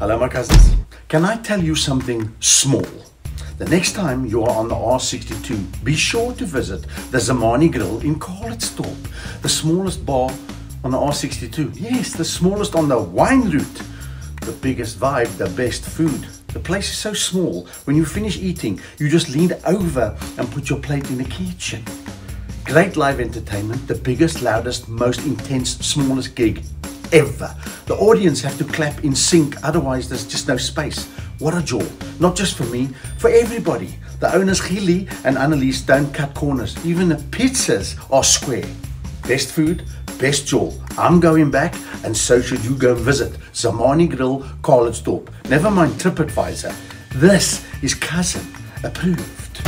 Hello, my cousins. Can I tell you something small? The next time you are on the R62, be sure to visit the Zamani Grill in Calitzdorp, the smallest bar on the R62. Yes, the smallest on the wine route. The biggest vibe, the best food. The place is so small, when you finish eating, you just lean over and put your plate in the kitchen. Great live entertainment, the biggest, loudest, most intense, smallest gig ever. The audience have to clap in sync, otherwise there's just no space. What a jaw. Not just for me, for everybody. The owners Gili and Annalise don't cut corners. Even the pizzas are square. Best food, best jaw. I'm going back and so should you go visit Zamani Grill, Calitzdorp. Never mind TripAdvisor. This is cousin approved.